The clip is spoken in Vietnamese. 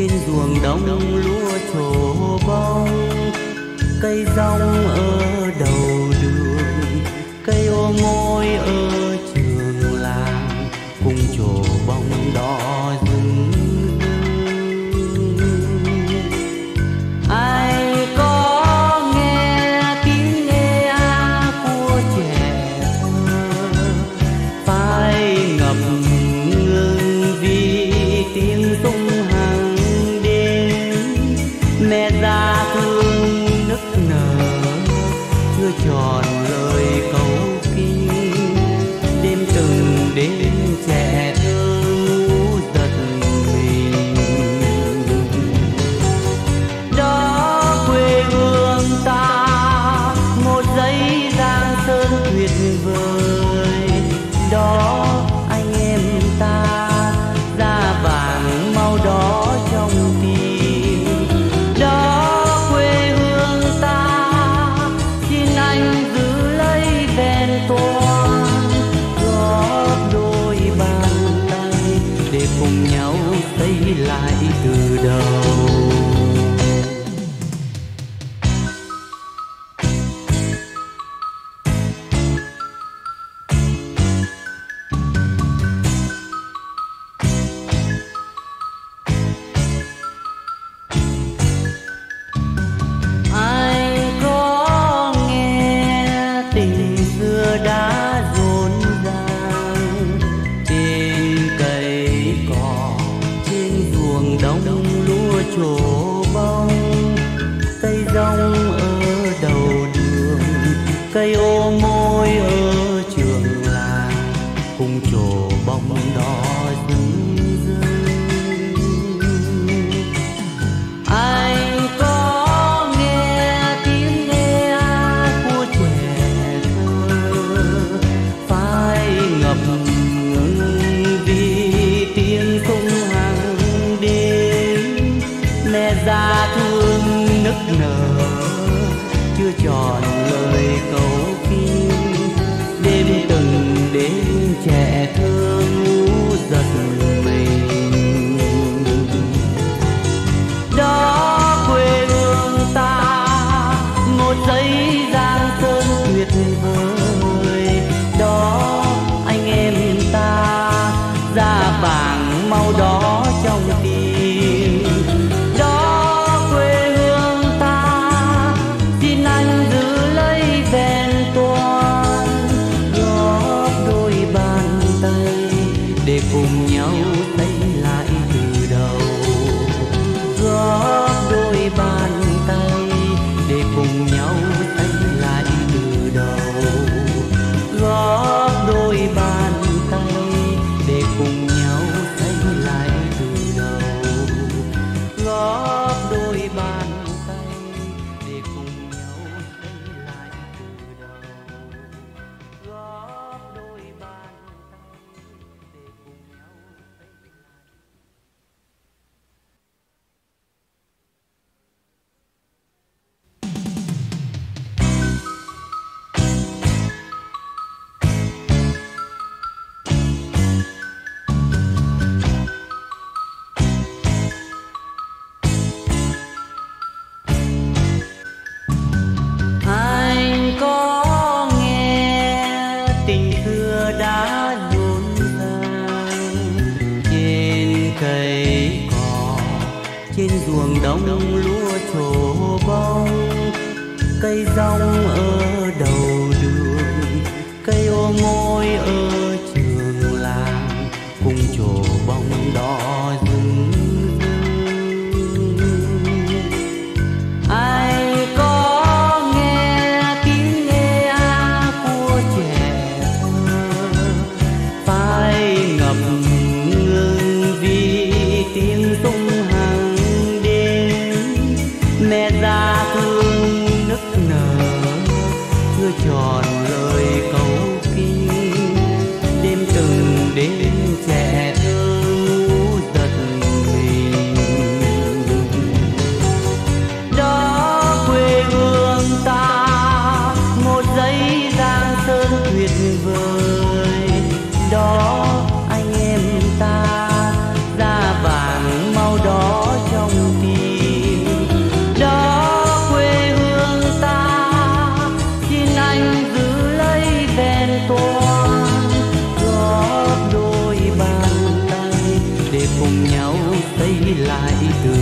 trên ruộng đông lúa trổ bông cây rong ở đầu Yeah. cùng nhau tay lại từ đầu. Góp đôi bàn tay để cùng nhau tay lại từ đầu. Góp tình xưa đã nhún sang trên cây cỏ, trên ruộng đồng lúa trổ bông, cây rong ở đầu đường, cây ô môi ở lại từ